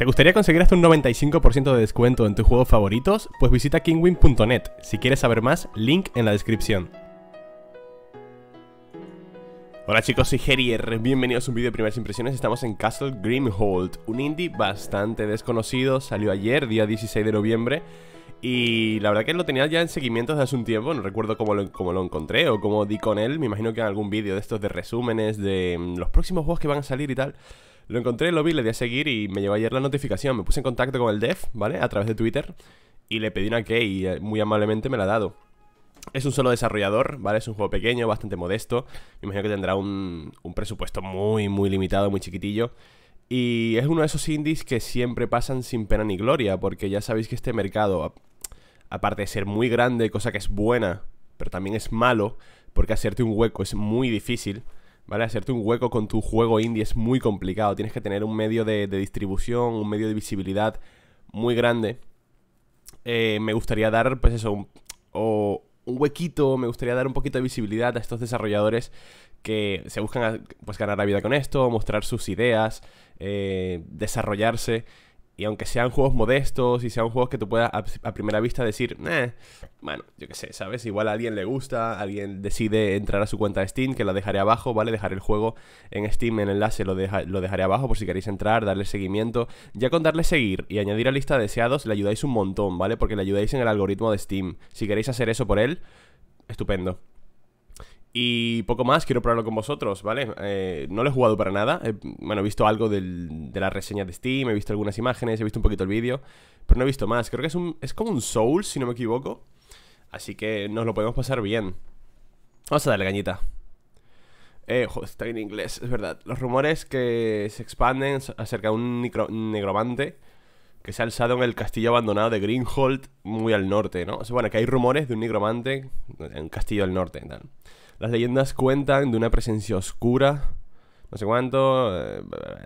¿Te gustaría conseguir hasta un 95% de descuento en tus juegos favoritos? Pues visita kingwin.net. Si quieres saber más, link en la descripción. Hola chicos, soy Herier, bienvenidos a un vídeo de primeras impresiones Estamos en Castle Grimhold, un indie bastante desconocido Salió ayer, día 16 de noviembre y la verdad que lo tenía ya en seguimiento desde hace un tiempo, no recuerdo cómo lo, cómo lo encontré o cómo di con él. Me imagino que en algún vídeo de estos de resúmenes de mm, los próximos juegos que van a salir y tal. Lo encontré, lo vi, le di a seguir y me llegó ayer la notificación. Me puse en contacto con el dev, ¿vale? A través de Twitter y le pedí una key y eh, muy amablemente me la ha dado. Es un solo desarrollador, ¿vale? Es un juego pequeño, bastante modesto. Me imagino que tendrá un, un presupuesto muy, muy limitado, muy chiquitillo. Y es uno de esos indies que siempre pasan sin pena ni gloria, porque ya sabéis que este mercado, aparte de ser muy grande, cosa que es buena, pero también es malo, porque hacerte un hueco es muy difícil, ¿vale? Hacerte un hueco con tu juego indie es muy complicado, tienes que tener un medio de, distribución, un medio de visibilidad muy grande. Eh, me gustaría dar, pues eso, un, o un huequito, me gustaría dar un poquito de visibilidad a estos desarrolladores que se buscan pues ganar la vida con esto, mostrar sus ideas, eh, desarrollarse y aunque sean juegos modestos y sean juegos que tú puedas a, primera vista decir, eh, bueno, yo qué sé, ¿sabes? Igual a alguien le gusta, alguien decide entrar a su cuenta de Steam, que la dejaré abajo, ¿vale? Dejaré el juego en Steam, en enlace lo, lo dejaré abajo por si queréis entrar, darle seguimiento. Ya con darle seguir y añadir a lista de deseados le ayudáis un montón, ¿vale? Porque le ayudáis en el algoritmo de Steam. Si queréis hacer eso por él, estupendo. Y poco más, quiero probarlo con vosotros, ¿vale? Eh, no lo he jugado para nada. bueno, he visto algo de la reseña de Steam, he visto algunas imágenes, he visto un poquito el vídeo, pero no he visto más. Creo que es, un, es como un Soul, si no me equivoco. Así que nos lo podemos pasar bien. Vamos a darle cañita. Eh, joder, está en inglés, es verdad. Los rumores que se expanden acerca de un negromante que se ha alzado en el castillo abandonado de Greenhold, muy al norte, ¿no? O sea, bueno, que hay rumores de un negromante en un castillo al norte, tal. Las leyendas cuentan de una presencia oscura, no sé cuánto, eh,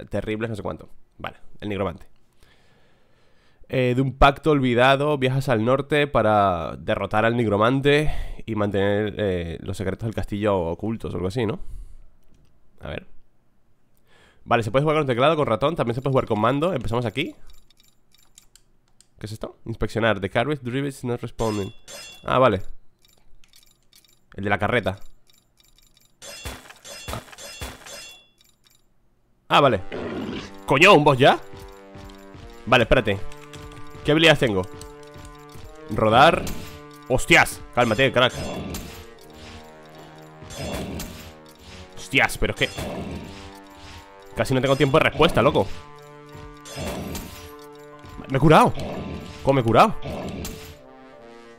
terribles, no sé cuánto. Vale, el nigromante. Eh, de un pacto olvidado, viajas al norte para derrotar al nigromante y mantener eh, los secretos del castillo ocultos o algo así, ¿no? A ver. Vale, se puede jugar con teclado, con ratón, también se puede jugar con mando. Empezamos aquí. ¿Qué es esto? Inspeccionar. The carriage drivers not responding. Ah, vale. El de la carreta. Ah, vale. Coño, ¿un boss ya? Vale, espérate. ¿Qué habilidades tengo? Rodar. ¡Hostias! Cálmate, crack. Hostias, pero es que Casi no tengo tiempo de respuesta, loco. Me he curado. ¿Cómo me he curado?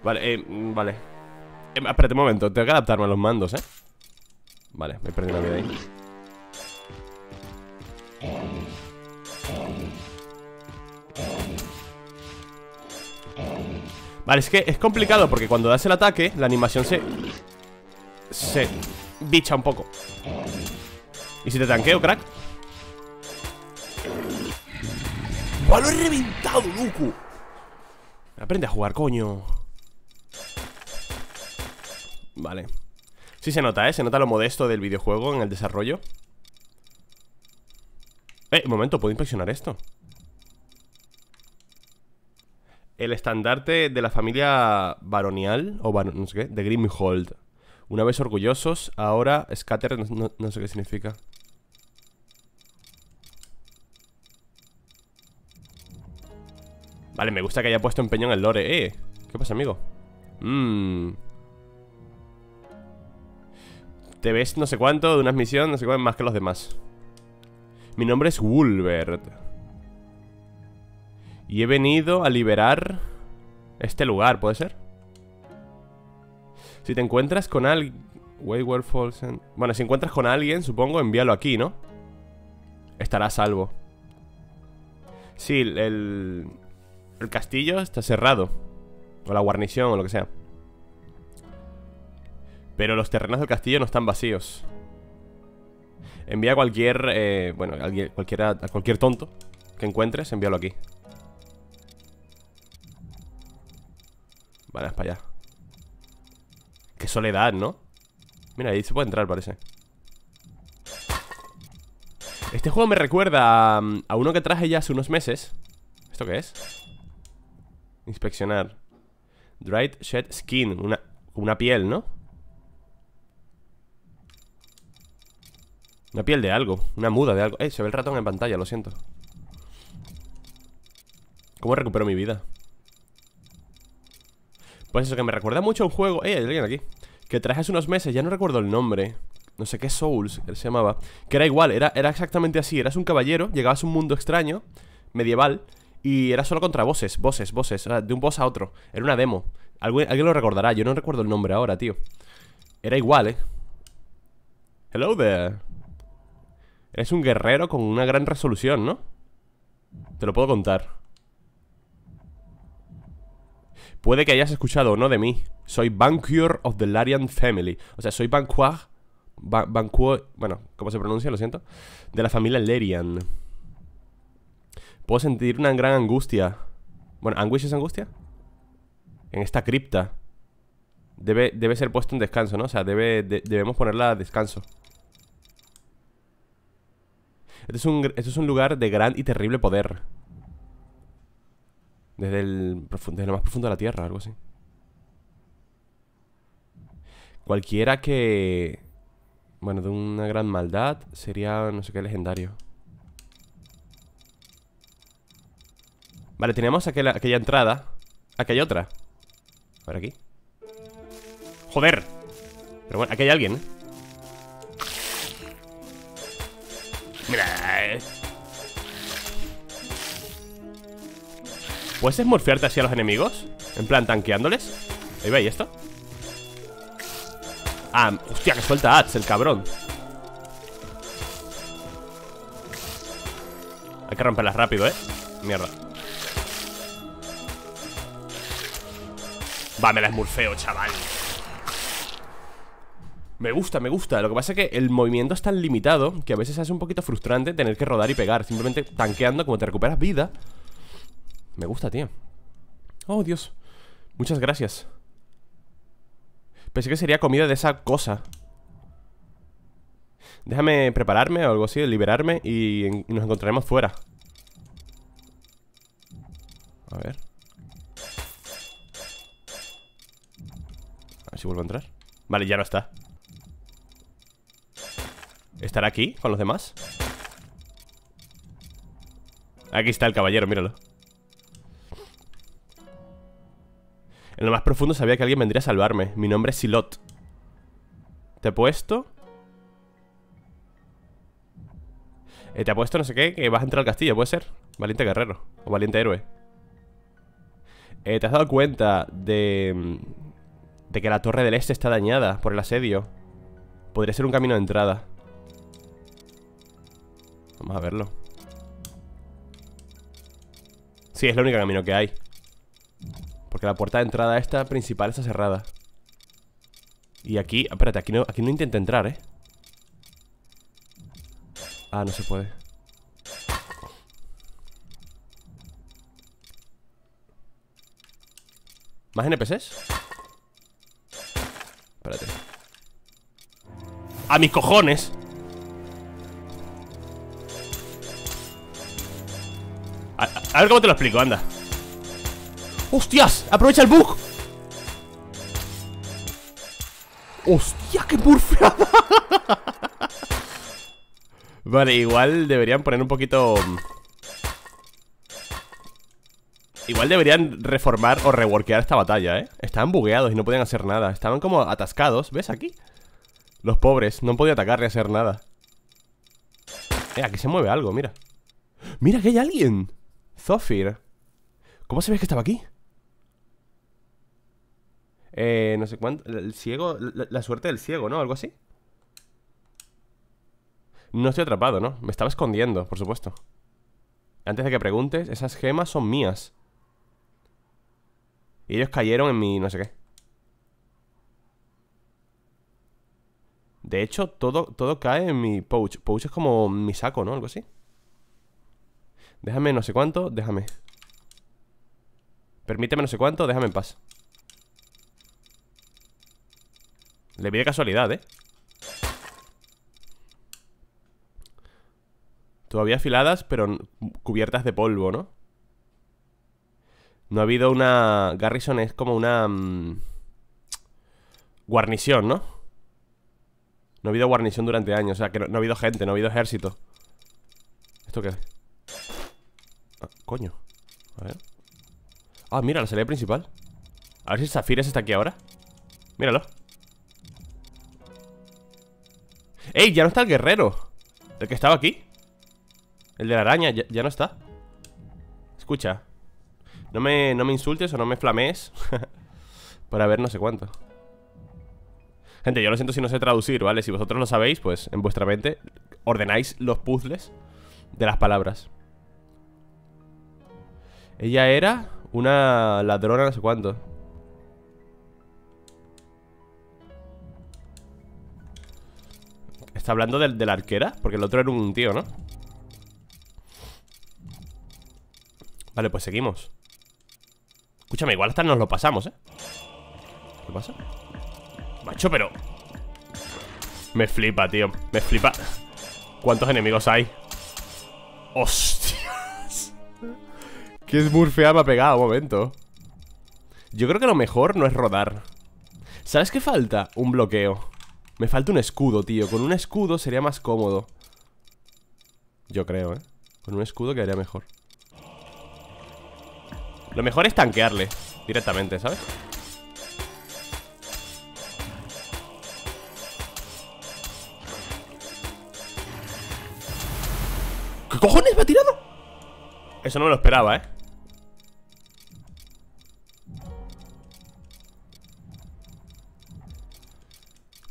Vale, eh, vale. Eh, Espérate un momento, tengo que adaptarme a los mandos, eh Vale, me he perdido la vida ahí Vale, es que es complicado porque cuando das el ataque La animación se... Se bicha un poco ¿Y si te tanqueo, crack? ¡Buah, lo he reventado, loco! Aprende a jugar, coño Vale Sí se nota, ¿eh? Se nota lo modesto del videojuego en el desarrollo Eh, un momento, ¿puedo inspeccionar esto? El estandarte de la familia baronial, o no sé qué, de Grimhold. Una vez orgullosos, ahora scatter, no, sé qué significa. Vale, me gusta que haya puesto empeño en el lore. Eh, ¿qué pasa, amigo? Mmm. Te ves no sé cuánto de una misión, no sé cuánto, más que los demás. Mi nombre es Wolbert. Y he venido a liberar este lugar, ¿puede ser? Si te encuentras con alguien... Bueno, si encuentras con alguien, supongo, envíalo aquí, ¿no? Estará a salvo. Sí, el... El castillo está cerrado. O la guarnición, o lo que sea. Pero los terrenos del castillo no están vacíos. Envía a cualquier... Eh, bueno, a cualquier tonto que encuentres, envíalo aquí Vale, es para allá Qué soledad, ¿no? Mira, ahí se puede entrar, parece Este juego me recuerda a, uno que traje ya hace unos meses ¿Esto qué es? Inspeccionar Dried shed skin Una, una piel, ¿no? Una piel de algo Una muda de algo Eh, se ve el ratón en pantalla, lo siento ¿Cómo recupero mi vida? Pues eso, que me recuerda mucho a un juego Eh, hay alguien aquí Que traje hace unos meses, ya no recuerdo el nombre No sé qué Souls, se llamaba Que era igual, era, era exactamente así Eras un caballero, llegabas a un mundo extraño Medieval Y era solo contra bosses, bosses, bosses De un boss a otro, era una demo. Alguien, alguien lo recordará, yo no recuerdo el nombre ahora, tío. Era igual, eh Hello there. Eres un guerrero con una gran resolución, ¿no? Te lo puedo contar Puede que hayas escuchado o no de mí Soy Banquier of the Larian Family O sea, soy Banquer Banquer, bueno, ¿cómo se pronuncia? Lo siento De la familia Larian Puedo sentir una gran angustia Bueno, ¿anguish es angustia? En esta cripta Debe, debe ser puesto en descanso, ¿no? O sea, debe, debemos ponerla a descanso este es, un, este es un lugar de gran y terrible poder. Desde el, desde lo más profundo de la tierra, algo así. Cualquiera que... Bueno, de una gran maldad sería no sé qué legendario. Vale, tenemos aquella, aquella entrada. Aquí hay otra. A ver aquí. ¡Joder! Pero bueno, aquí hay alguien, ¿eh? Mira. ¿Puedes esmorfiarte así a los enemigos? En plan, tanqueándoles Ahí va, ¿y esto? Ah, hostia, que suelta ads, el cabrón Hay que romperlas rápido, ¿eh? Mierda Va, me la esmurfeo, chaval me gusta, me gusta Lo que pasa es que el movimiento es tan limitado Que a veces es un poquito frustrante tener que rodar y pegar Simplemente tanqueando, como te recuperas vida Me gusta, tío. Oh, Dios. Muchas gracias. Pensé que sería comida de esa cosa. Déjame prepararme o algo así, liberarme y, nos encontraremos fuera. A ver. A ver si vuelvo a entrar. Vale, ya no está. ¿Estará aquí con los demás? Aquí está el caballero, míralo En lo más profundo sabía que alguien vendría a salvarme. Mi nombre es Silot. ¿Te he puesto? Eh, te ha puesto no sé qué Que vas a entrar al castillo, ¿puede ser? Valiente guerrero O valiente héroe. Eh, ¿Te has dado cuenta de... De que la torre del este está dañada Por el asedio Podría ser un camino de entrada. Vamos a verlo. Sí, es el único camino que hay Porque la puerta de entrada esta principal está cerrada Y aquí... Espérate, aquí no, aquí no intenta entrar, ¿eh? Ah, no se puede ¿Más NPCs? Espérate ¡A mis cojones! A, ver cómo te lo explico, anda ¡Hostias! ¡Aprovecha el bug! ¡Hostia, qué burfeada! vale, igual deberían poner un poquito... Mm, igual deberían reformar o reworkear esta batalla, ¿eh? Estaban bugueados y no podían hacer nada Estaban como atascados, ¿ves aquí? Los pobres, no podido atacar ni hacer nada Eh, aquí se mueve algo, mira ¡Mira que hay alguien! Zofir ¿Cómo sabes que estaba aquí? Eh, no sé cuánto El ciego, la, suerte del ciego, ¿no? Algo así. No estoy atrapado, ¿no? Me estaba escondiendo, por supuesto. Antes de que preguntes, esas gemas son mías. Y ellos cayeron en mi no sé qué. De hecho, todo, todo cae en mi pouch. Pouch es como mi saco, ¿no? Algo así. Déjame no sé cuánto, déjame. Permíteme no sé cuánto, déjame en paz Le vi de casualidad, ¿eh? Todavía afiladas, pero cubiertas de polvo, ¿no? No ha habido una... Garrison es como una... mm, guarnición, ¿no? No ha habido guarnición durante años O sea, que no, ha habido gente, no ha habido ejército ¿Esto qué? Ah, coño A ver Ah, mira, la salida principal A ver si Zafiras está aquí ahora Míralo ¡Ey! Ya no está el guerrero. El que estaba aquí El de la araña, ya, no está. Escucha. No me, no me insultes o no me flamees Para ver no sé cuánto. Gente, yo lo siento si no sé traducir, ¿vale? Si vosotros lo sabéis, pues en vuestra mente Ordenáis los puzzles De las palabras. Ella era Una ladrona no sé cuánto Está hablando del, de la arquera Porque el otro era un tío, ¿no? Vale, pues seguimos Escúchame, igual hasta nos lo pasamos, ¿eh? ¿Qué pasa? Macho, pero... Me flipa, tío Me flipa ¿Cuántos enemigos hay? ¡Hostias! Qué smurfea me ha pegado, un momento Yo creo que lo mejor no es rodar ¿Sabes qué falta? Un bloqueo Me falta un escudo, tío Con un escudo sería más cómodo Yo creo, ¿eh? Con un escudo quedaría mejor Lo mejor es tanquearle Directamente, ¿sabes? ¿Qué cojones me ha tirado? Eso no me lo esperaba, ¿eh?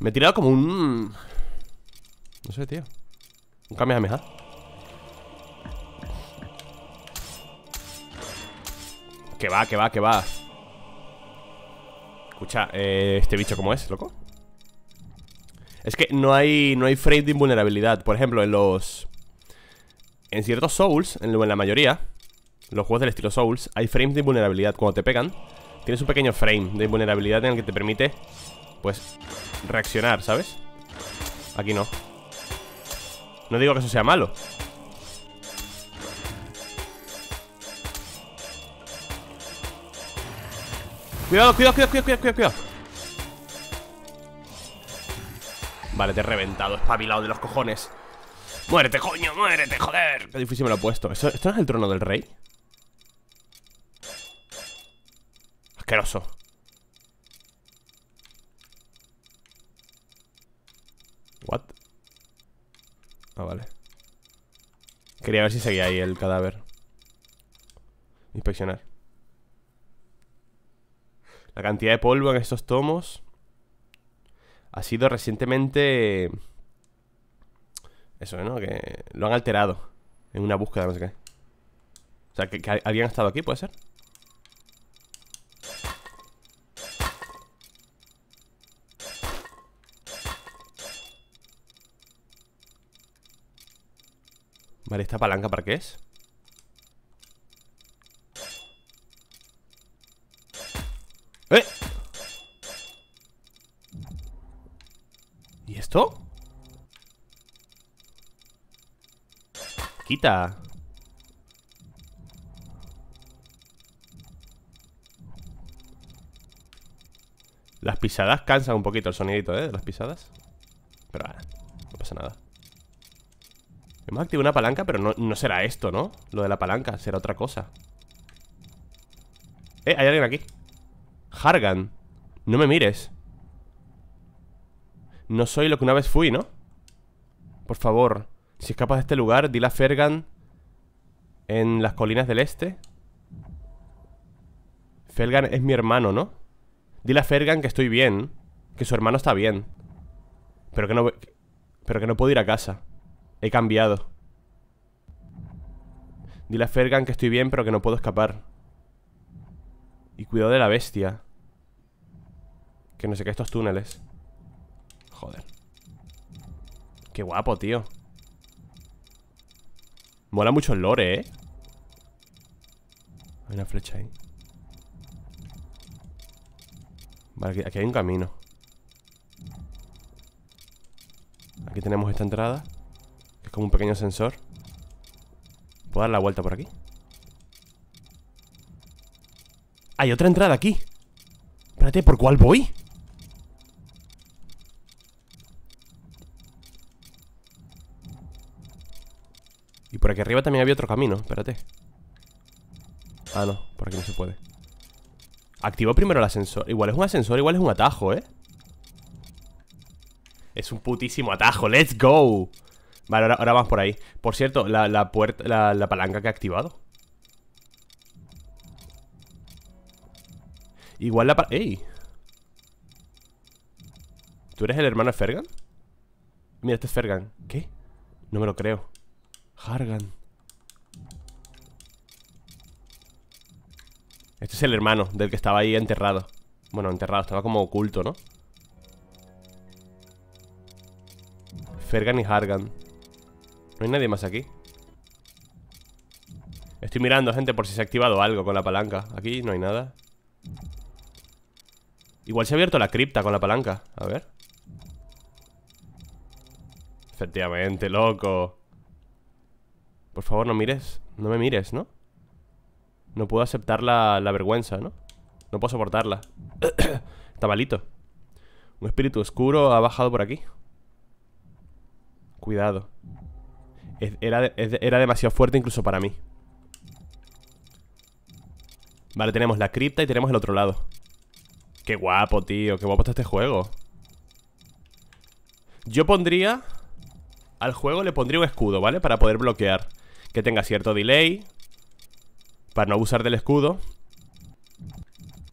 Me he tirado como un... No sé, tío. Un Kamehameha Que va, que va, que va. Escucha, eh, ¿este bicho cómo es, loco? Es que no hay, no hay frame de invulnerabilidad. Por ejemplo, en los... En ciertos Souls, en la mayoría Los juegos del estilo Souls Hay frames de invulnerabilidad. Cuando te pegan Tienes un pequeño frame de invulnerabilidad En el que te permite Pues reaccionar, ¿sabes? Aquí no. No digo que eso sea malo. Cuidado, cuidado, cuidado, cuidado, cuidado, cuidado. Vale, te he reventado, espabilado de los cojones. Muérete, coño, muérete, joder. Qué difícil me lo he puesto. ¿Esto, ¿Esto no es el trono del rey? Asqueroso What? Ah, vale Quería ver si seguía ahí el cadáver Inspeccionar La cantidad de polvo en estos tomos Ha sido recientemente eso, ¿no? Que lo han alterado En una búsqueda, no sé qué O sea, que, que alguien ha estado aquí, ¿puede ser? Vale, ¿esta palanca para qué es? ¡Eh! ¿Y esto? Quita Las pisadas cansan un poquito el sonidito, ¿eh? De las pisadas Pero ah, no pasa nada Hemos activado una palanca, pero no, no será esto, ¿no? Lo de la palanca, será otra cosa Eh, hay alguien aquí Hargan No me mires No soy lo que una vez fui, ¿no? Por favor si escapas de este lugar, dile a Fergan En las colinas del este Fergan es mi hermano, ¿no? Dile a Fergan que estoy bien Que su hermano está bien Pero que no... Pero que no puedo ir a casa He cambiado. Dile a Fergan que estoy bien pero que no puedo escapar. Y cuidado de la bestia. Que no sé qué estos túneles. Joder. Qué guapo, tío. Mola mucho el lore, ¿eh? Hay una flecha ahí. Vale, aquí, hay un camino. Aquí tenemos esta entrada como un pequeño sensor. ¿Puedo dar la vuelta por aquí? Hay otra entrada aquí Espérate, ¿por cuál voy? Y por aquí arriba también había otro camino Espérate Ah, no, por aquí no se puede Activo primero el ascensor Igual es un ascensor, igual es un atajo, ¿eh? Es un putísimo atajo, let's go Vale, ahora, vamos por ahí Por cierto, la, puerta, la, palanca que he activado Igual la... ¡Ey! ¿Tú eres el hermano de Fergan? Mira, este es Fergan ¿Qué? No me lo creo Hargan Este es el hermano del que estaba ahí enterrado Bueno, enterrado, estaba como oculto, ¿no? Fergan y Hargan No hay nadie más aquí. Estoy mirando, gente, por si se ha activado algo con la palanca. Aquí no hay nada. Igual se ha abierto la cripta con la palanca. A ver. Efectivamente, loco. Por favor, no mires. No me mires, ¿no? No puedo aceptar la, vergüenza, ¿no? No puedo soportarla. Está malito. Un espíritu oscuro ha bajado por aquí. Cuidado era, era demasiado fuerte incluso para mí. Vale, tenemos la cripta y tenemos el otro lado. Qué guapo, tío Qué guapo está este juego. Yo pondría Al juego le pondría un escudo, ¿vale? Para poder bloquear. Que tenga cierto delay. Para no abusar del escudo.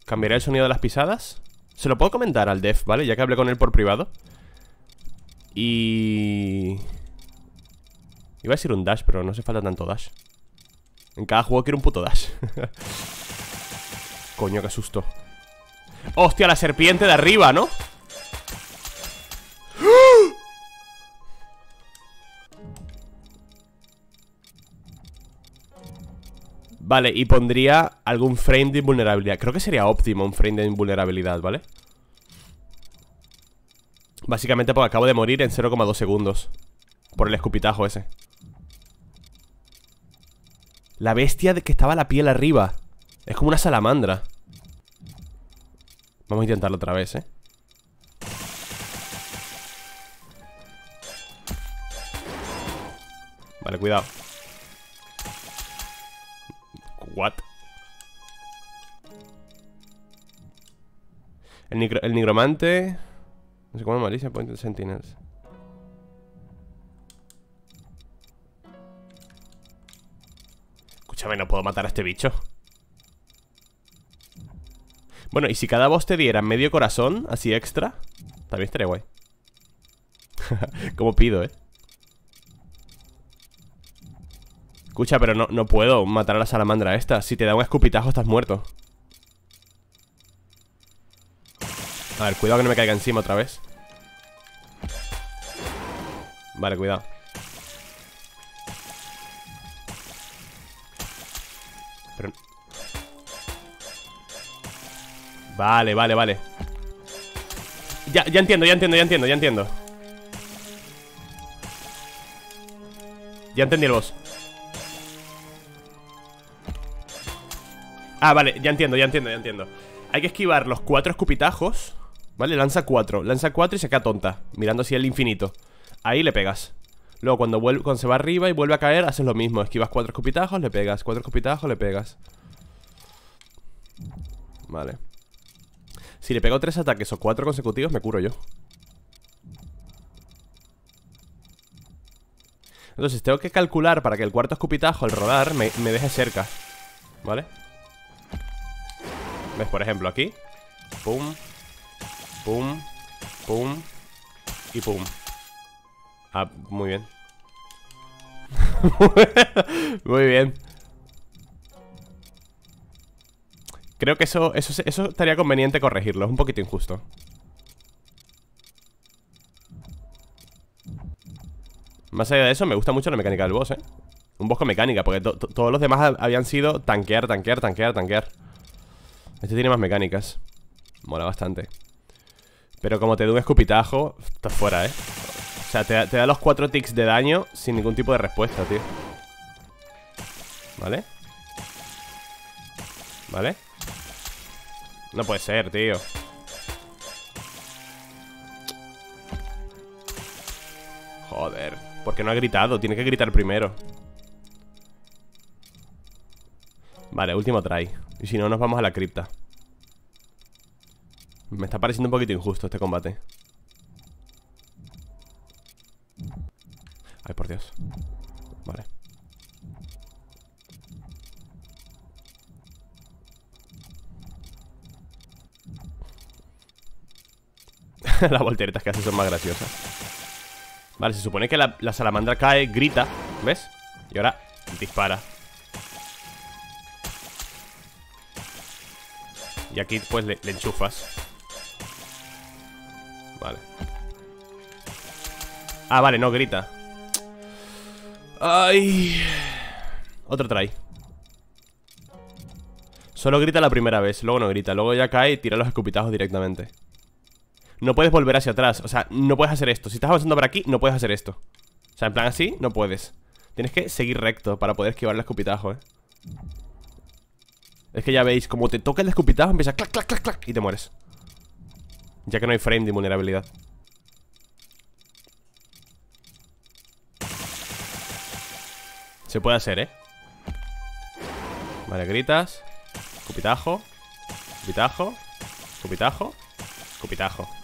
Cambiaré el sonido de las pisadas Se lo puedo comentar al def, ¿vale? Ya que hablé con él por privado. Y... Iba a decir un dash, pero no hace falta tanto dash. En cada juego quiero un puto dash. Coño, qué susto. ¡Hostia, la serpiente de arriba, ¿no? Vale, y pondría algún frame de invulnerabilidad. Creo que sería óptimo un frame de invulnerabilidad, ¿vale? Básicamente porque acabo de morir en 0,2 segundos Por el escupitajo ese La bestia de que estaba la piel arriba. Es como una salamandra. Vamos a intentarlo otra vez, ¿eh? Vale, cuidado. What? El, el nigromante No sé cómo malicia Point Sentinels Escúchame, no puedo matar a este bicho. Bueno, y si cada boss te diera medio corazón Así extra También estaría guay. Como pido, eh Escucha, pero no, no puedo matar a la salamandra esta. Si te da un escupitajo estás muerto. A ver, cuidado que no me caiga encima otra vez. Vale, cuidado Vale, vale, vale. Ya, ya entiendo, ya entiendo, ya entiendo, ya entiendo. Ya entendí el boss. Ah, vale, ya entiendo, ya entiendo, ya entiendo. Hay que esquivar los cuatro escupitajos Vale, lanza cuatro Lanza cuatro y se queda tonta Mirando así el infinito. Ahí le pegas. Luego cuando, vuelve, cuando se va arriba y vuelve a caer Haces lo mismo Esquivas cuatro escupitajos, le pegas Cuatro escupitajos, le pegas. Vale Si le pego tres ataques o cuatro consecutivos Me curo yo Entonces tengo que calcular para que el cuarto escupitajo al rodar me, me deje cerca ¿Vale? ¿Ves? Por ejemplo, aquí Pum Pum Pum Y pum Ah, muy bien Muy bien Creo que eso, eso, estaría conveniente corregirlo Es un poquito injusto Más allá de eso, me gusta mucho la mecánica del boss, ¿eh? Un boss con mecánica, porque todos los demás habían sido tanquear, tanquear, tanquear, tanquear este tiene más mecánicas Mola bastante Pero como te da un escupitajo Estás fuera, ¿eh? O sea, te da, los cuatro ticks de daño Sin ningún tipo de respuesta, tío ¿Vale? ¿Vale? No puede ser, tío. Joder. Porque no ha gritado? Tiene que gritar primero. Vale, último try. Y si no, nos vamos a la cripta. Me está pareciendo un poquito injusto este combate. Ay, por Dios. Vale Las volteretas que hace son más graciosas. Vale, se supone que la, salamandra cae, grita ¿Ves? Y ahora dispara. Y aquí pues le, le enchufas. Vale. Ah, vale, no grita. Ay. Otro try. Solo grita la primera vez, luego no grita Luego ya cae y tira los escupitajos directamente no puedes volver hacia atrás. O sea, no puedes hacer esto. Si estás avanzando por aquí, no puedes hacer esto. O sea, en plan así, no puedes. Tienes que seguir recto para poder esquivar el escupitajo, eh. Es que ya veis, como te toca el escupitajo Empieza clac, clac, clac, clac Y te mueres. Ya que no hay frame de vulnerabilidad Se puede hacer, ¿eh? Vale, gritas. Escupitajo. Escupitajo. Escupitajo. Escupitajo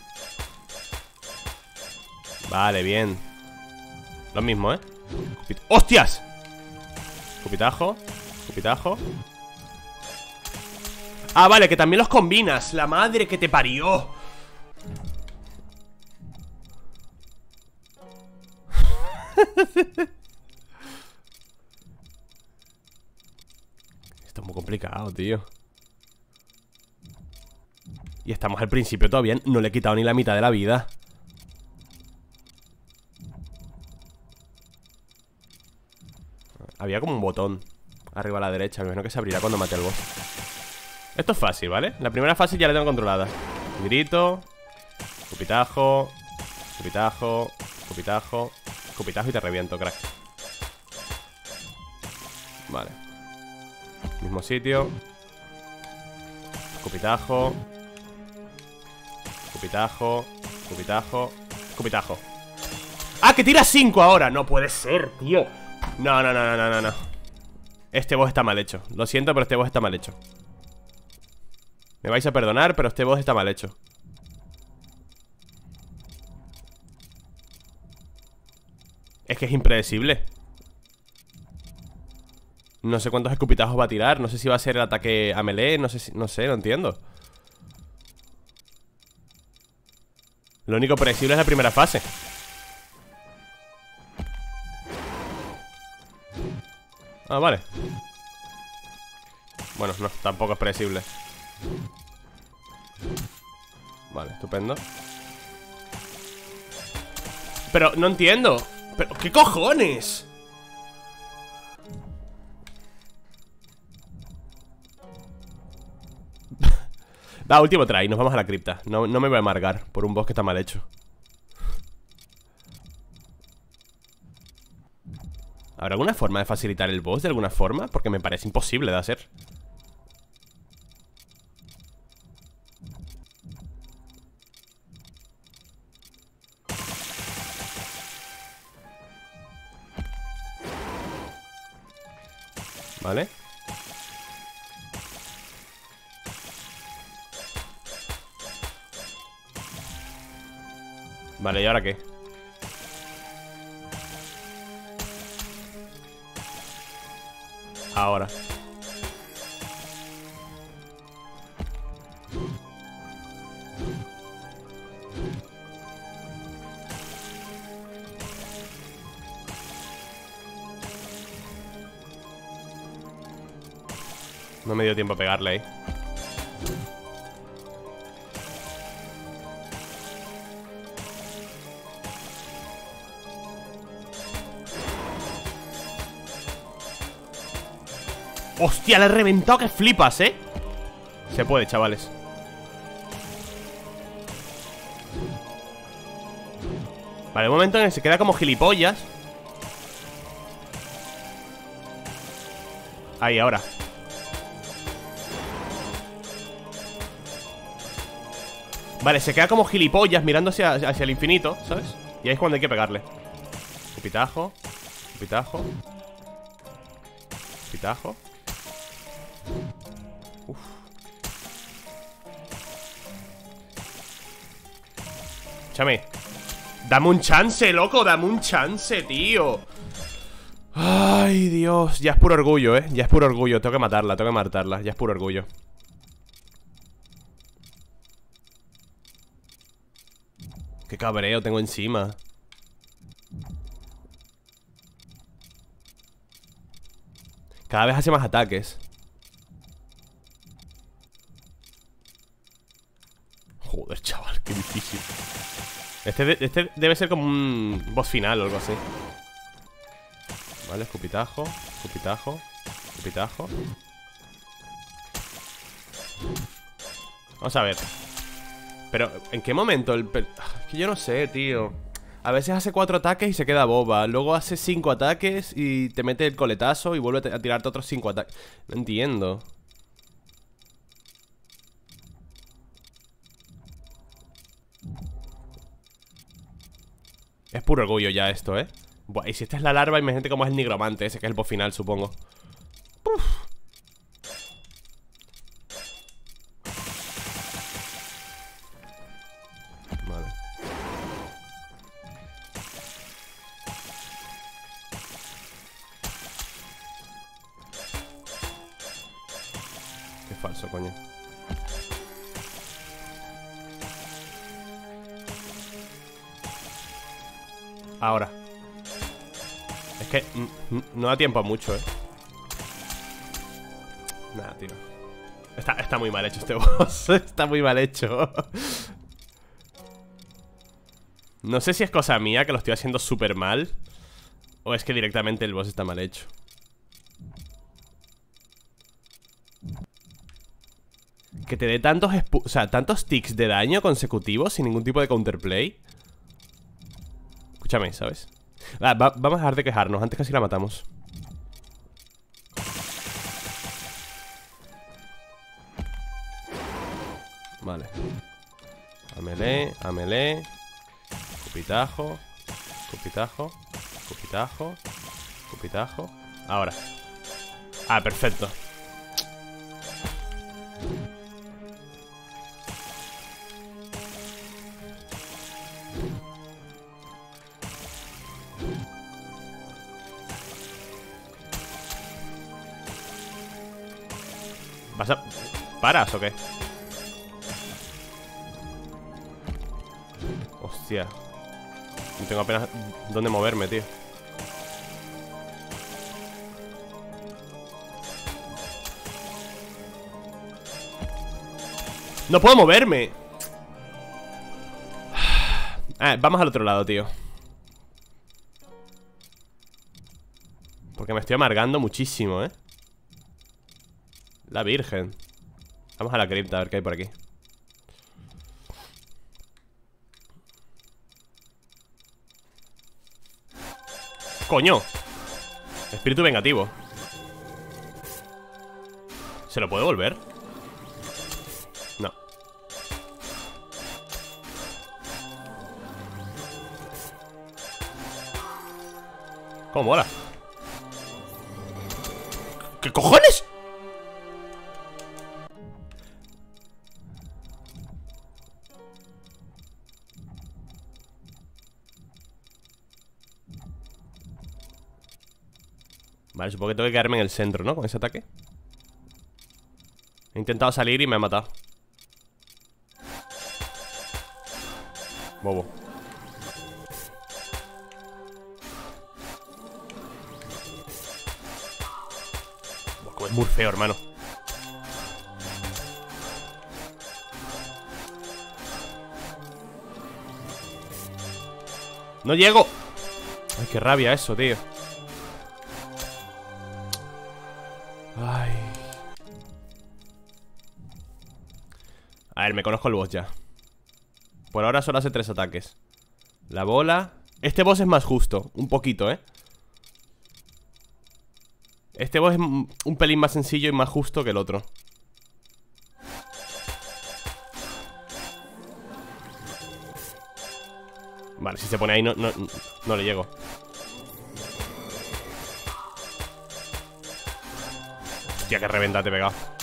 Vale, bien. Lo mismo, ¿eh? ¡Hostias! Escupitajo Escupitajo Ah, vale, que también los combinas. La madre que te parió. Esto es muy complicado, tío. Y estamos al principio todavía No le he quitado ni la mitad de la vida Había como un botón Arriba a la derecha, me imagino que se abrirá cuando mate al boss. Esto es fácil, ¿vale? La primera fase ya la tengo controlada. Grito Escupitajo Escupitajo Escupitajo Escupitajo y te reviento, crack. Vale. Mismo sitio. Escupitajo Escupitajo Escupitajo Escupitajo ¡Ah, que tira 5 ahora! No puede ser, tío no, no, no, no, no, no Este boss está mal hecho. Lo siento, pero este boss está mal hecho. Me vais a perdonar, pero este boss está mal hecho. Es que es impredecible. No sé cuántos escupitajos va a tirar No sé si va a ser el ataque a melee No sé, si, no sé, no entiendo. Lo único predecible es la primera fase Ah, vale. Bueno, no, tampoco es predecible. Vale, estupendo. Pero, no entiendo. ¿Pero qué cojones? Da, último try, nos vamos a la cripta. No, no me voy a amargar por un boss que está mal hecho ¿Habrá alguna forma de facilitar el boss de alguna forma? Porque me parece imposible de hacer ¿Vale? Vale, ¿y ahora qué? Ahora. No me dio tiempo a pegarle. ¡Hostia! Le he reventado que flipas, ¿eh? Se puede, chavales Vale, un momento en el que se queda como gilipollas Ahí, ahora Vale, se queda como gilipollas mirando hacia, hacia el infinito, ¿sabes? Y ahí es cuando hay que pegarle Cupitajo Cupitajo Cupitajo Échame Dame un chance, loco, dame un chance, tío. Ay, Dios. Ya es puro orgullo, eh. Ya es puro orgullo, tengo que matarla, tengo que matarla. Ya es puro orgullo. Qué cabreo tengo encima. Cada vez hace más ataques Joder, chaval, qué difícil este, este debe ser como un boss final o algo así. Vale, escupitajo Escupitajo Escupitajo. Vamos a ver. Pero, ¿en qué momento? El es que yo no sé, tío. A veces hace cuatro ataques y se queda boba. Luego hace cinco ataques y te mete el coletazo Y vuelve a tirarte otros cinco ataques. No entiendo Es puro orgullo ya esto, ¿eh? Y si esta es la larva, imagínate cómo es el nigromante Ese que es el boss final, supongo tiempo a mucho, eh. Nada, tío. Está, está muy mal hecho este boss. Está muy mal hecho. No sé si es cosa mía Que lo estoy haciendo súper mal O es que directamente el boss está mal hecho. Que te dé tantos, o sea, tantos ticks de daño consecutivos Sin ningún tipo de counterplay. Escúchame, ¿sabes? vamos a dejar de quejarnos, antes casi la matamos Vale Amele, amele. Cupitajo Cupitajo Cupitajo Cupitajo. Ahora. Ah, perfecto. ¿Vas a... ¿Paras o qué? No tengo apenas dónde moverme, tío. ¡No puedo moverme! Ah, vamos al otro lado, tío. Porque me estoy amargando muchísimo, ¿eh? La virgen. Vamos a la cripta a ver qué hay por aquí ¡Coño! Espíritu vengativo ¿Se lo puede volver? No ¿Cómo mola? ¿Qué cojones? Supongo que tengo que quedarme en el centro, ¿no? Con ese ataque. He intentado salir y me ha matado. Bobo. Es muy feo, hermano. ¡No llego! Ay, qué rabia eso, tío ver, me conozco el boss ya. Por ahora solo hace tres ataques. La bola. Este boss es más justo, un poquito, ¿eh? Este boss es un pelín más sencillo y más justo que el otro. Vale, si se pone ahí no, no, no le llego. Hostia, que reventa te he pegado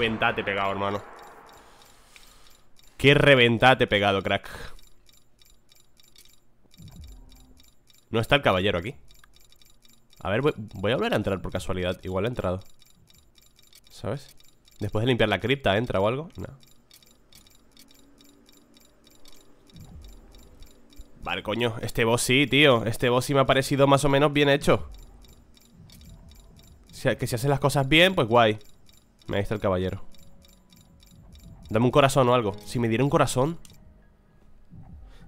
Buah, qué reventada te he pegado, hermano. Qué reventada te he pegado, crack. No está el caballero aquí. A ver, voy, a volver a entrar por casualidad. Igual he entrado. ¿Sabes? Después de limpiar la cripta, ¿entra o algo? No. Vale, coño, este boss sí, tío. Este boss sí me ha parecido más o menos bien hecho. Que si hacen las cosas bien, pues guay me está el caballero. Dame un corazón o algo. Si me diera un corazón.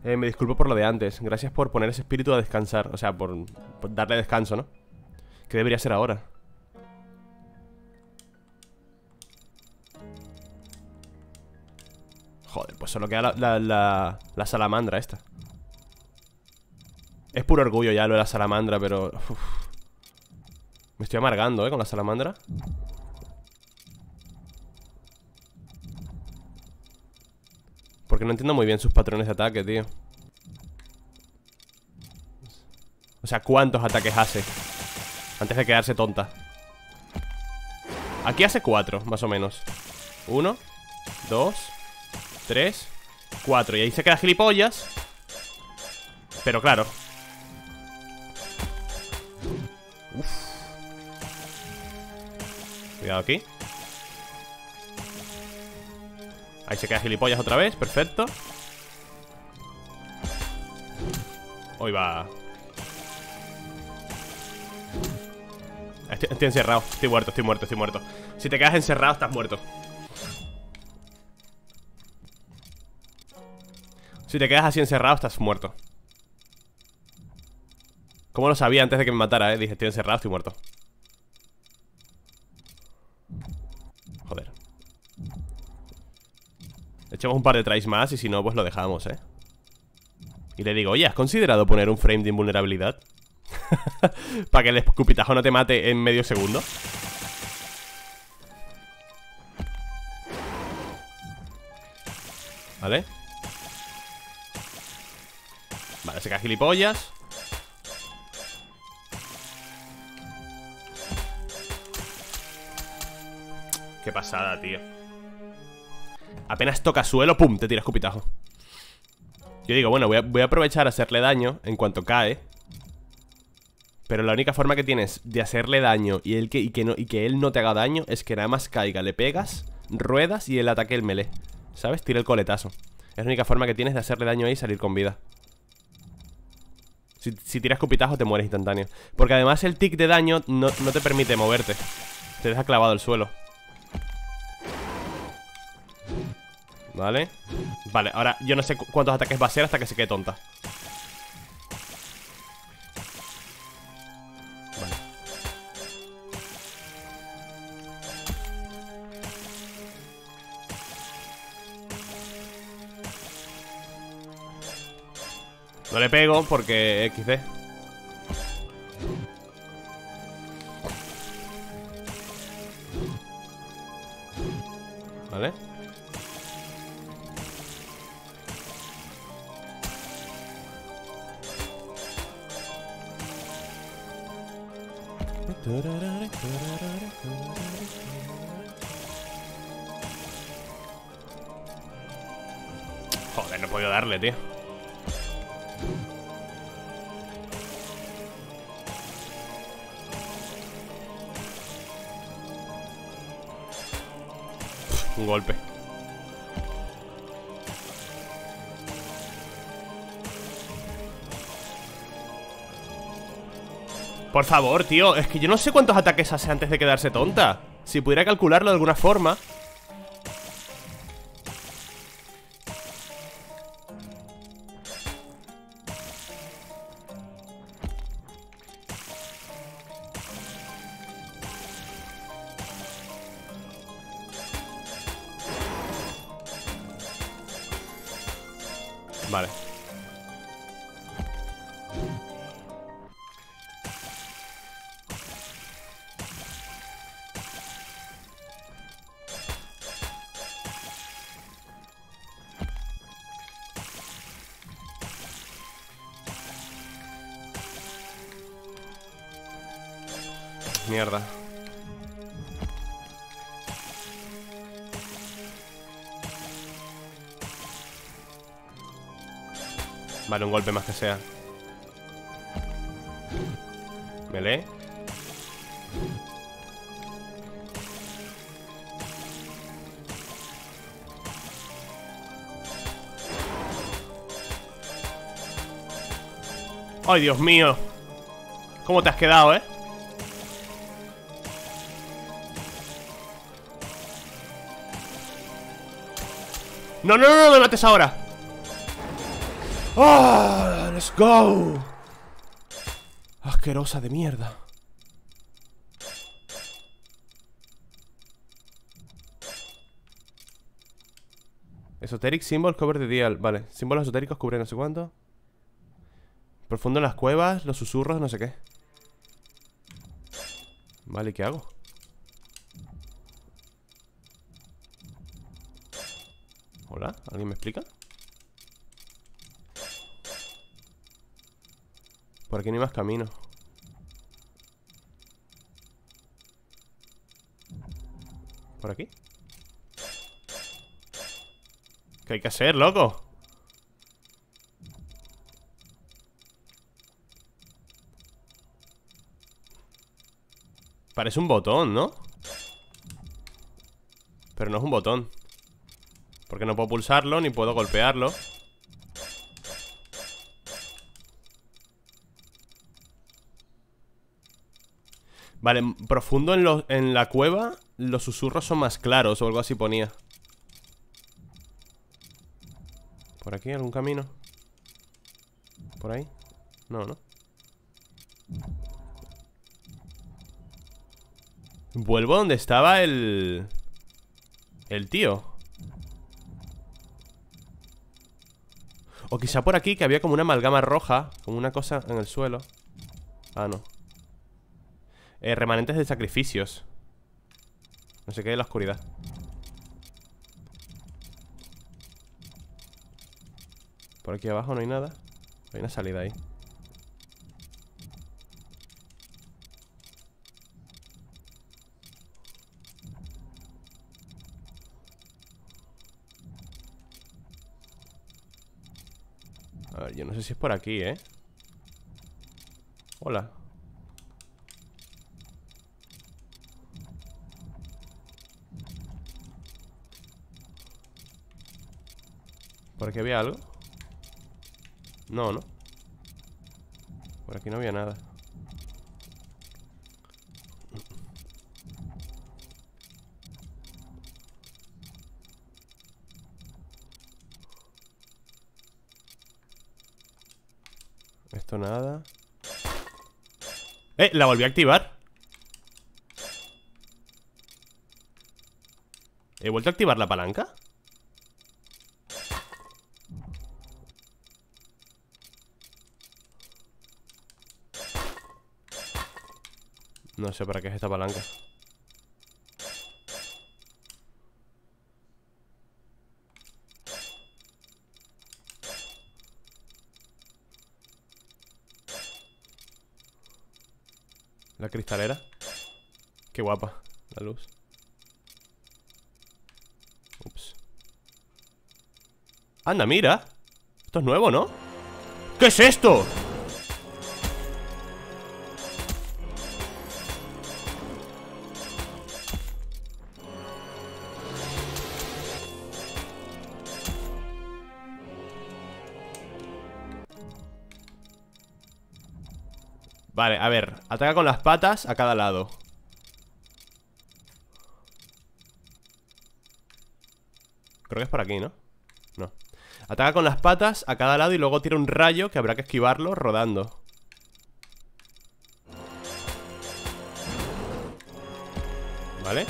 Eh, Me disculpo por lo de antes. Gracias por poner ese espíritu a descansar. O sea, por, darle descanso, ¿no? ¿Qué debería ser ahora? Joder, pues solo queda la, la, la, salamandra esta. Es puro orgullo ya lo de la salamandra, pero... Me estoy amargando, ¿eh? Con la salamandra Porque no entiendo muy bien sus patrones de ataque, tío. O sea, ¿cuántos ataques hace? Antes de quedarse tonta. Aquí hace cuatro, más o menos. Uno Dos Tres Cuatro. Y ahí se queda gilipollas. Pero claro. Uf. Cuidado aquí Ahí se queda gilipollas otra vez, perfecto. Hoy va. Estoy, estoy, encerrado, estoy muerto, estoy muerto, estoy muerto. Si te quedas encerrado estás muerto. Si te quedas así encerrado estás muerto. ¿Cómo lo sabía antes de que me matara, eh? Dije, estoy encerrado, estoy muerto Echamos un par de tries más y si no, pues lo dejamos, ¿eh? Y le digo, oye, ¿has considerado poner un frame de invulnerabilidad? Para que el escupitajo no te mate en medio segundo ¿Vale? Vale, se cae gilipollas Qué pasada, tío Apenas toca suelo, pum, te tira escupitajo Yo digo, bueno, voy a, aprovechar a hacerle daño en cuanto cae Pero la única forma que tienes de hacerle daño y, él que, y, que no, y que él no te haga daño Es que nada más caiga, le pegas, ruedas y él ataque el melee. ¿Sabes? Tira el coletazo. Es la única forma que tienes de hacerle daño ahí y salir con vida. Si, si tiras escupitajo te mueres instantáneo. Porque además el tic de daño no, no te permite moverte. Te deja clavado el suelo Vale Vale, ahora yo no sé cuántos ataques va a ser hasta que se quede tonta. Vale. No le pego porque XD Joder, no he podido darle, tío Por favor, tío, es que yo no sé cuántos ataques hace antes de quedarse tonta. Si pudiera calcularlo de alguna forma. Vale Vale, un golpe más que sea Melee ¡Ay, Dios mío! ¿Cómo te has quedado, eh? No, no, no, no me mates ahora ¡Oh! ¡Let's go! Asquerosa de mierda Esoteric Symbol Cover the Dial Vale, símbolos esotéricos cubre no sé cuánto Profundo en las cuevas Los susurros, no sé qué Vale, ¿qué hago? Hola, ¿alguien me explica? Por aquí no hay más camino ¿Por aquí? ¿Qué hay que hacer, loco? Parece un botón, ¿no? Pero no es un botón Porque no puedo pulsarlo ni puedo golpearlo Vale, profundo en, en la cueva Los susurros son más claros O algo así ponía ¿Por aquí algún camino? ¿Por ahí? No, ¿no? Vuelvo donde estaba el... El tío O quizá por aquí que había como una amalgama roja Como una cosa en el suelo. Ah, no. Eh, remanentes de sacrificios. No sé qué de la oscuridad. Por aquí abajo no hay nada. Hay una salida ahí A ver, yo no sé si es por aquí, ¿eh? Hola ¿Por aquí había algo? No, ¿no? Por aquí no había nada Esto nada ¡Eh! La volví a activar ¿He vuelto a activar la palanca? No sé para qué es esta palanca cristalera Qué guapa la luz Ups Anda, mira Esto es nuevo, ¿no? ¿Qué es esto? Vale, a ver Ataca con las patas a cada lado. Creo que es por aquí, ¿no? No. Ataca con las patas a cada lado y luego tira un rayo Que habrá que esquivarlo rodando. ¿Vale?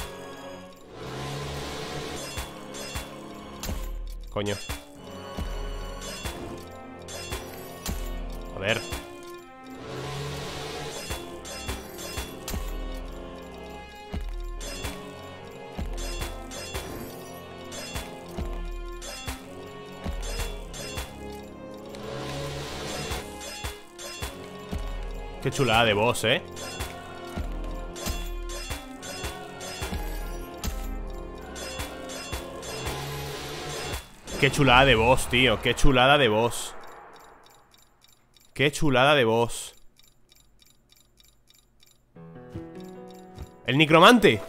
Joder chulada de boss, ¿eh? Qué chulada de boss, tío. Qué chulada de boss Qué chulada de boss El necromante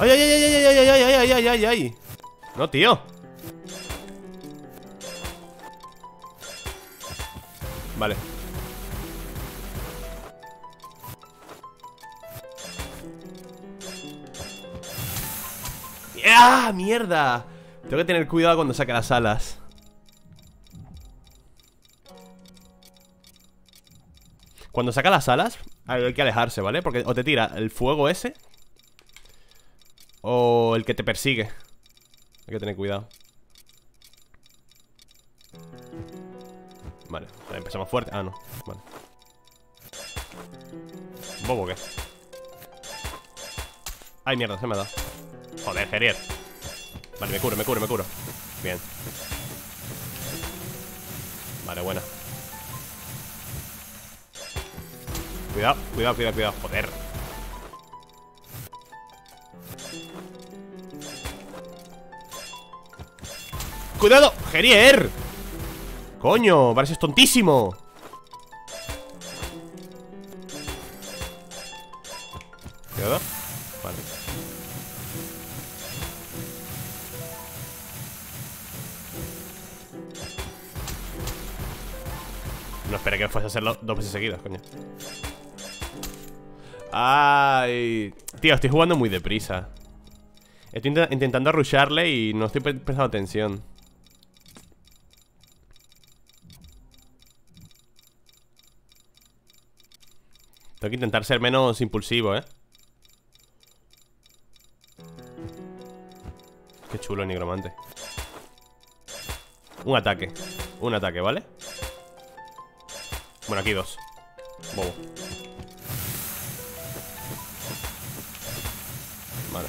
¡Ay, ay, ay, ay, ay, ay, ay, ay, ay, ay, ay! No, tío Vale ¡Ah, mierda! Tengo que tener cuidado cuando saque las alas Cuando saca las alas Hay que alejarse, ¿vale? Porque o te tira el fuego ese O el que te persigue. Hay que tener cuidado. Vale, empezamos fuerte. Ah, no, vale. ¿Bobo qué? Ay, mierda, se me ha dado. Joder, Gerier. Vale, me curo, me curo, me curo. Bien. Vale, buena. Cuidado, cuidado, cuidado, cuidado. Joder ¡Cuidado! ¡Gerier! ¡Coño! Pareces tontísimo Cuidado Vale No esperé que fuese a hacerlo dos veces seguidas, coño Ay Tío, estoy jugando muy deprisa Estoy intentando rusharle y no estoy prestando atención Tengo que intentar ser menos impulsivo, ¿eh? Qué chulo el nigromante. Un ataque. Un ataque, ¿vale? Bueno, aquí dos. Bobo. Vale.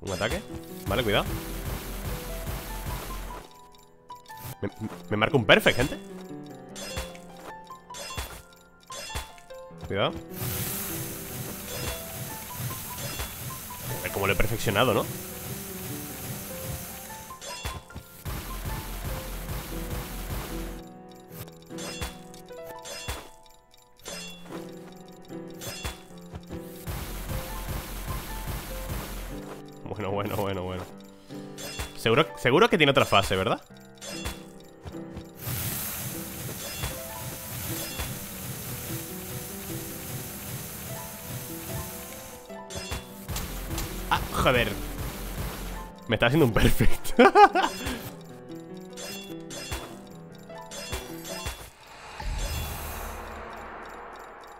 Un ataque Vale, cuidado. Me, marca un perfect, gente Cuidado Como lo he perfeccionado, ¿no? Bueno, bueno, bueno, bueno Seguro, seguro que tiene otra fase, ¿verdad? Joder Me está haciendo un perfect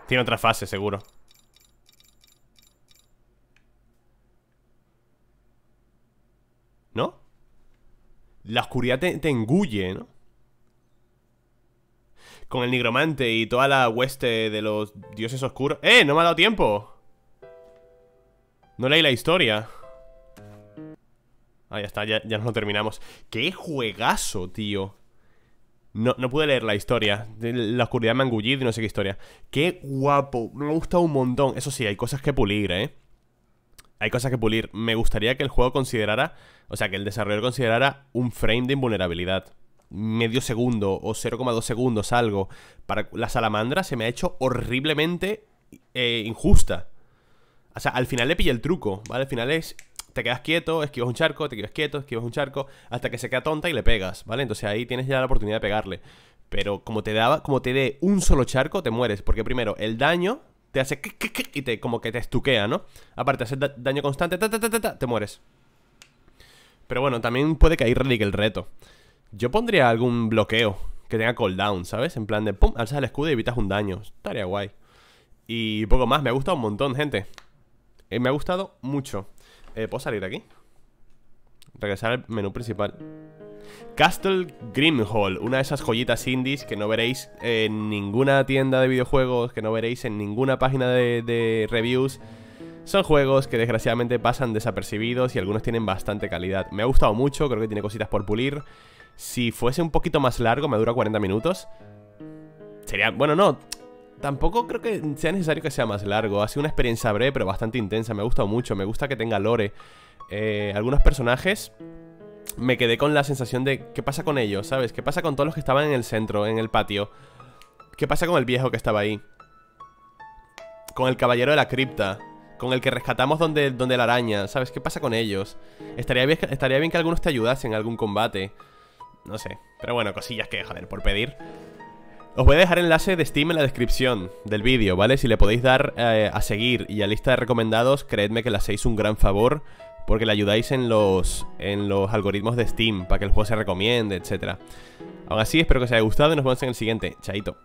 Tiene otra fase, seguro ¿No? La oscuridad te, engulle, ¿no? Con el nigromante y toda la hueste de los dioses oscuros ¡Eh! No me ha dado tiempo No leí la historia Ah, ya está, ya, nos lo terminamos ¡Qué juegazo, tío! No, no pude leer la historia La oscuridad me ha engullido y no sé qué historia ¡Qué guapo! Me ha gustado un montón Eso sí, hay cosas que pulir, ¿eh? hay cosas que pulir. Me gustaría que el juego considerara, o sea, que el desarrollador considerara un frame de invulnerabilidad. Medio segundo o 0,2 segundos, algo. Para la salamandra se me ha hecho horriblemente eh, injusta. O sea, al final le pilla el truco, ¿vale? Al final es te quedas quieto, esquivas un charco, te quedas quieto, esquivas un charco, hasta que se queda tonta y le pegas, ¿vale? Entonces ahí tienes ya la oportunidad de pegarle. Pero como te daba, como te dé un solo charco, te mueres. Porque primero, el daño te hace y te como que te estuquea, ¿no? Aparte, hace daño constante, te mueres. Pero bueno, también puede que ahí relique el reto. Yo pondría algún bloqueo que tenga cooldown, ¿sabes? En plan de pum, alzas el escudo y evitas un daño. Estaría guay. Y poco más, me ha gustado un montón, gente. Eh, me ha gustado mucho. Eh, ¿Puedo salir aquí? Regresar al menú principal. Castle Grimhall, una de esas joyitas indies que no veréis en ninguna tienda de videojuegos, que no veréis en ninguna página de, reviews. Son juegos que desgraciadamente pasan desapercibidos y algunos tienen bastante calidad. Me ha gustado mucho, creo que tiene cositas por pulir. Si fuese un poquito más largo, me dura 40 minutos. Sería... Bueno, no, Tampoco creo que sea necesario que sea más largo. Ha sido una experiencia breve, pero bastante intensa. Me ha gustado mucho. Me gusta que tenga lore. Eh, algunos personajes me quedé con la sensación de ¿qué pasa con ellos? ¿Sabes? ¿Qué pasa con todos los que estaban en el centro, en el patio? ¿Qué pasa con el viejo que estaba ahí? Con el caballero de la cripta Con el que rescatamos donde, donde la araña ¿Sabes? ¿Qué pasa con ellos? Estaría bien, estaría bien que algunos te ayudasen en algún combate No sé Pero bueno, cosillas que, joder, por pedir os voy a dejar enlace de Steam en la descripción del vídeo, ¿vale? Si le podéis dar eh, a seguir y a lista de recomendados, creedme que le hacéis un gran favor porque le ayudáis en los, en los algoritmos de Steam para que el juego se recomiende, etc. Aún así, espero que os haya gustado y nos vemos en el siguiente. Chaito.